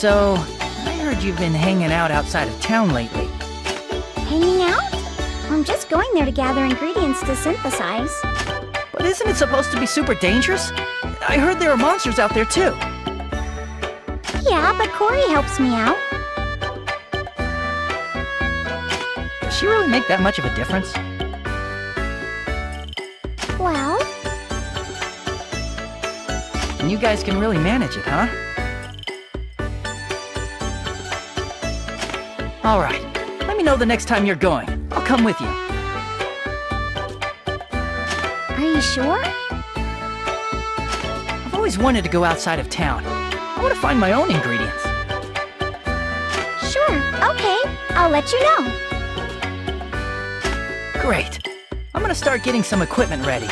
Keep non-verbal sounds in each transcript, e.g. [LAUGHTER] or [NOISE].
So, I heard you've been hanging out outside of town lately. Hanging out? I'm just going there to gather ingredients to synthesize. But isn't it supposed to be super dangerous? I heard there are monsters out there too. Yeah, but Cory helps me out. Does she really make that much of a difference? Well, And you guys can really manage it, huh? Alright, let me know the next time you're going. I'll come with you. are you sure? I've always wanted to go outside of town. I want to find my own ingredients. Sure, okay. I'll let you know. Great. I'm gonna start getting some equipment ready.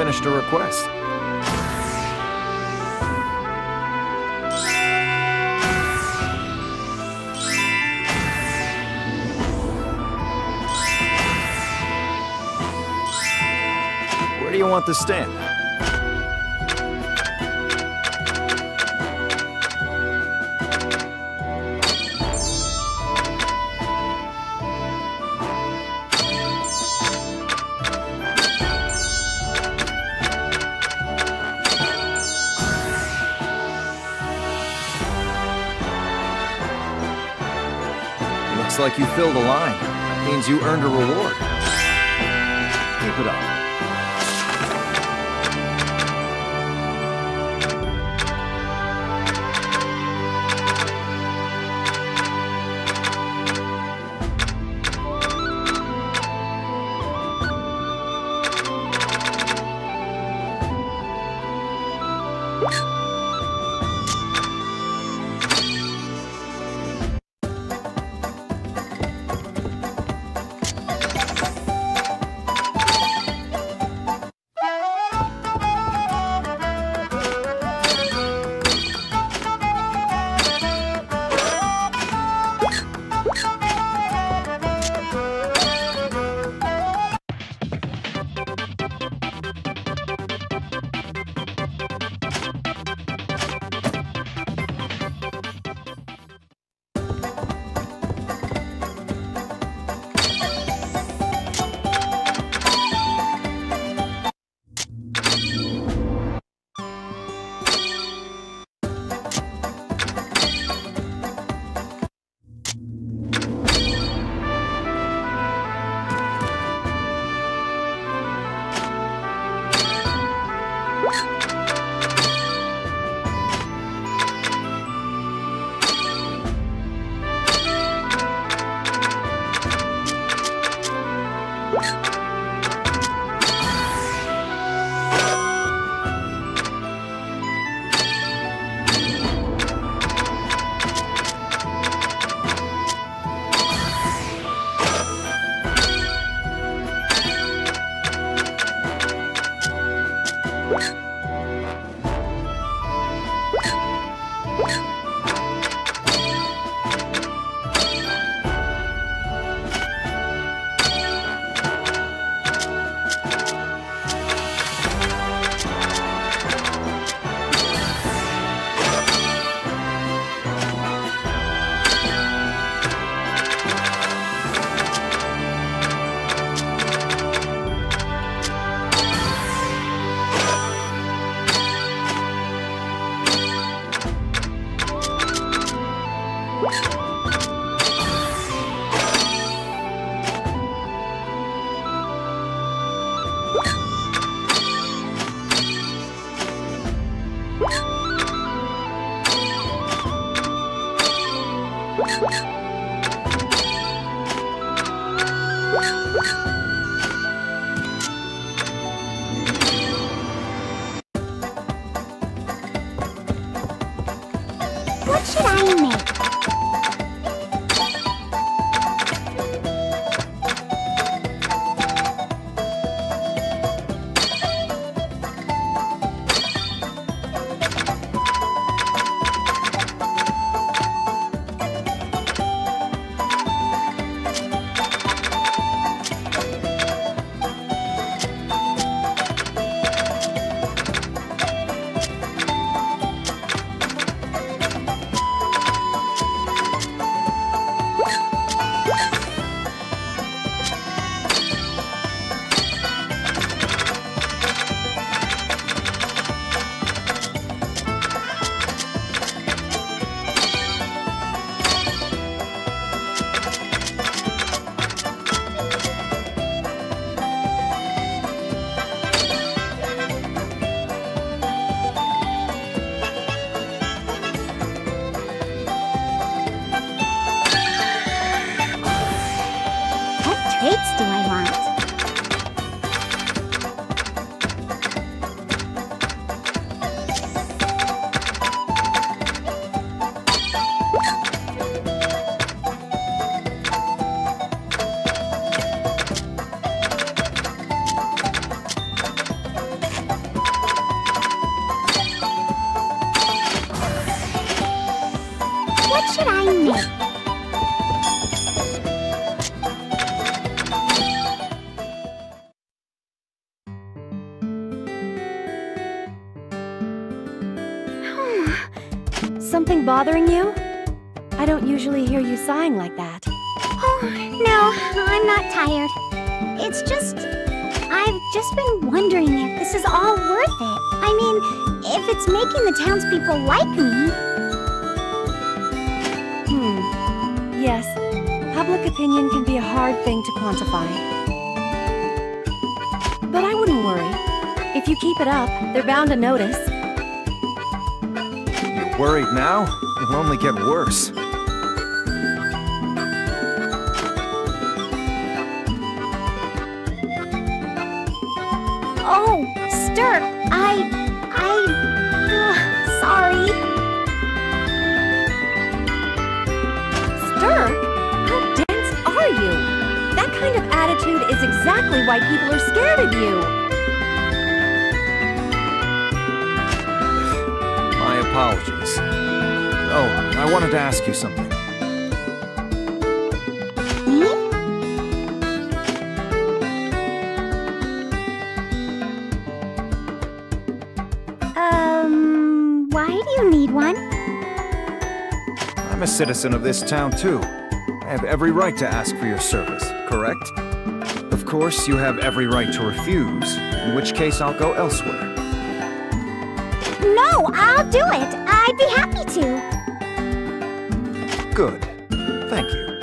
Finished a request. Where do you want the stand? Like you filled a line. That means you earned a reward. Keep it up. Tired. It's just. I've just been wondering if this is all worth it. I mean, if it's making the townspeople like me. Hmm. Yes, public opinion can be a hard thing to quantify. But I wouldn't worry. If you keep it up, they're bound to notice. You're worried now? It'll only get worse. Stir, I. I. Uh, sorry. Stir? How dense are you? That kind of attitude is exactly why people are scared of you. My apologies. Oh, I wanted to ask you something. Citizen of this town, too. I have every right to ask for your service, correct? Of course, you have every right to refuse, in which case I'll go elsewhere. No, I'll do it. I'd be happy to. Good. Thank you.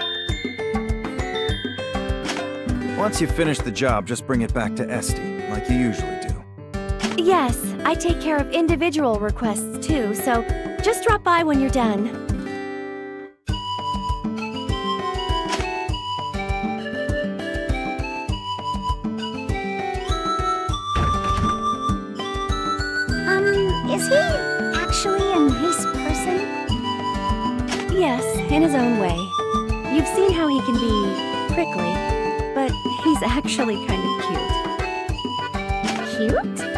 Once you've finished the job, just bring it back to Esty, like you usually do. Yes, I take care of individual requests too, so just drop by when you're done. In his own way. You've seen how he can be prickly, but he's [LAUGHS] actually kind of cute. Cute?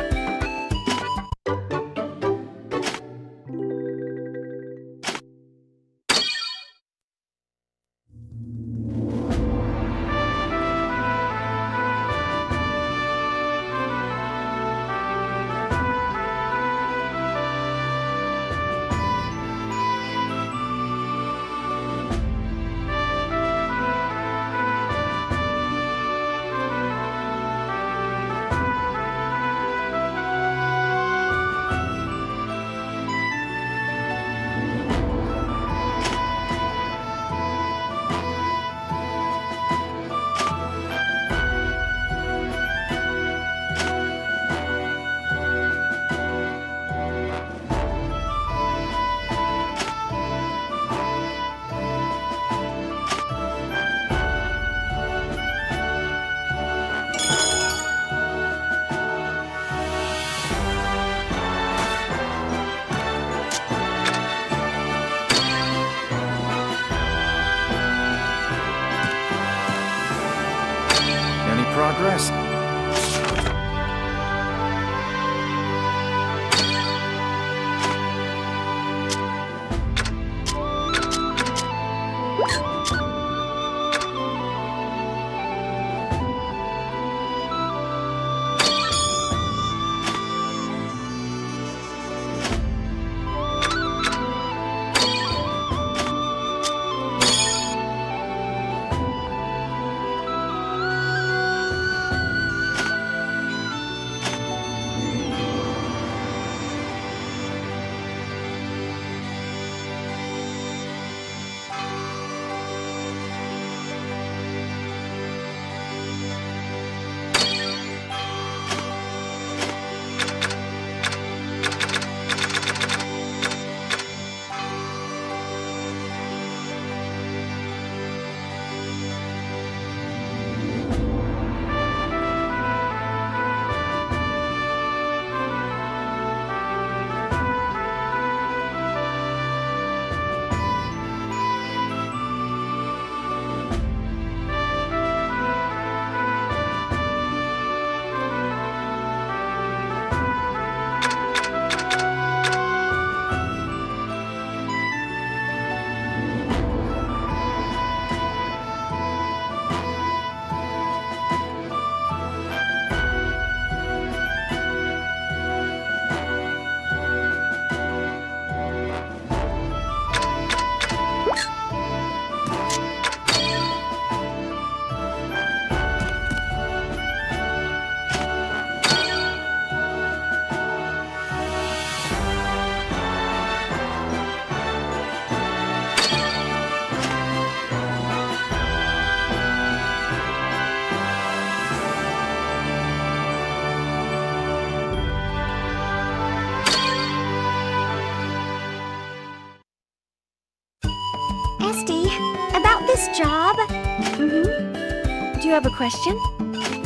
Have a question?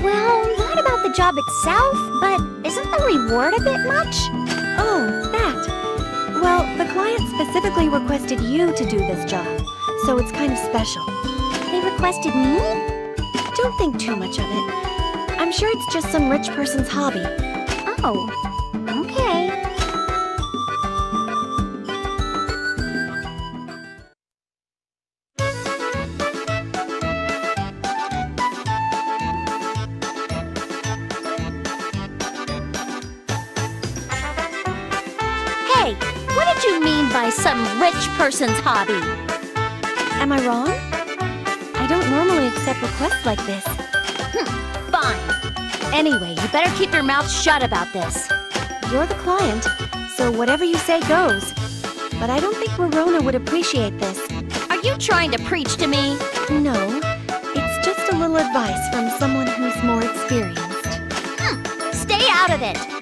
Well, not about the job itself, but isn't the reward a bit much? Oh, that. Well, the client specifically requested you to do this job, so it's kind of special. They requested me? Don't think too much of it. I'm sure it's just some rich person's hobby. Oh, person's hobby? Am I wrong? I don't normally accept requests like this. Hmm, fine. Anyway, you better keep your mouth shut about this. You're the client, so whatever you say goes. But I don't think Rorona would appreciate this. Are you trying to preach to me? No, it's just a little advice from someone who's more experienced. Hmm, stay out of it.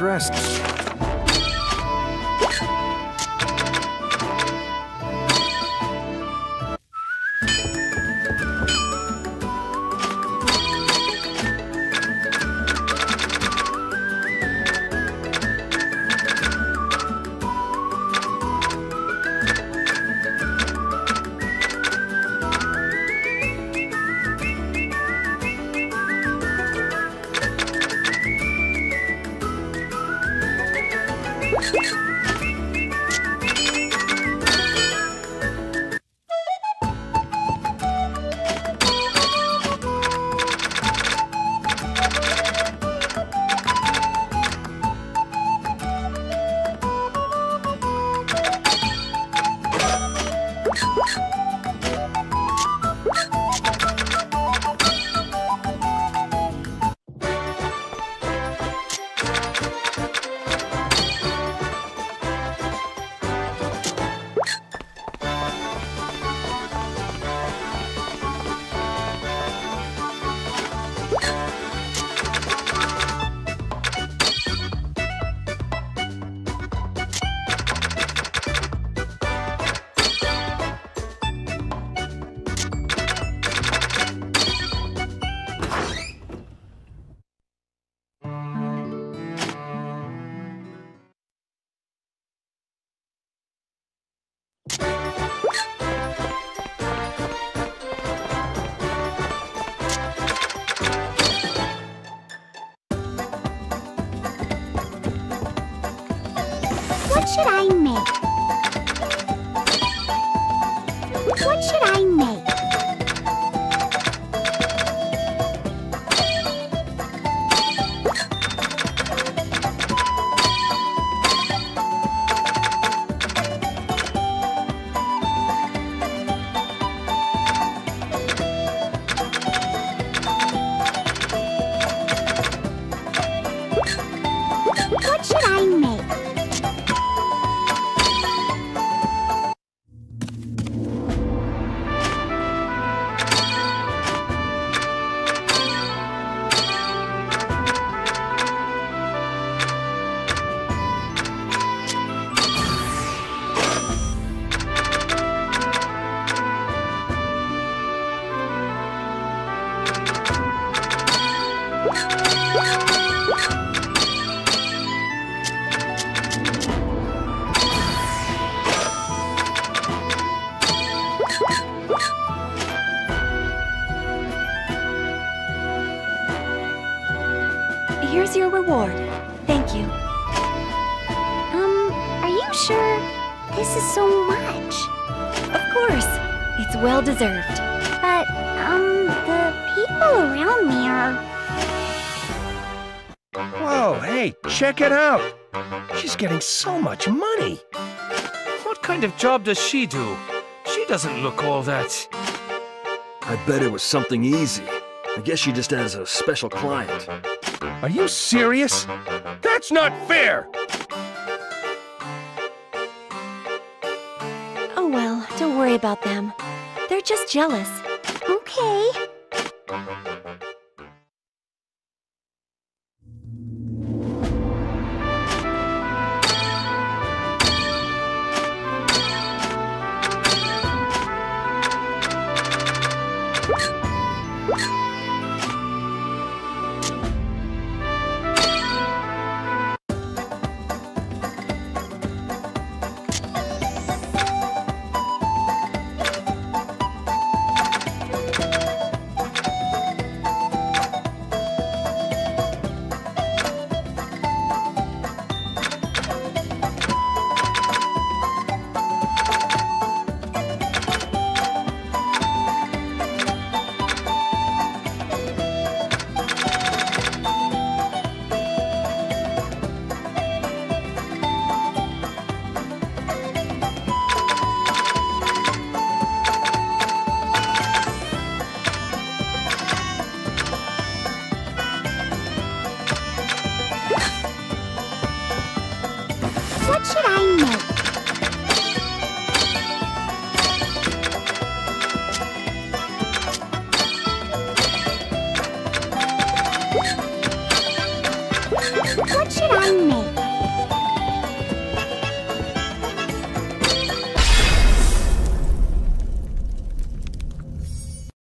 Any What should I make? It's well deserved. But, um, the people around me are. Whoa, hey, check it out. She's getting so much money. What kind of job does she do? She doesn't look all that. I bet it was something easy. I guess she just has a special client. Are you serious? That's not fair! Oh well, don't worry about them. They're just jealous. Okay.